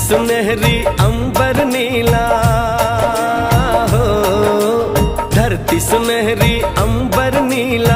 सुनहरी अंबर नीला। हो धरती सुनहरी अंबर नीला।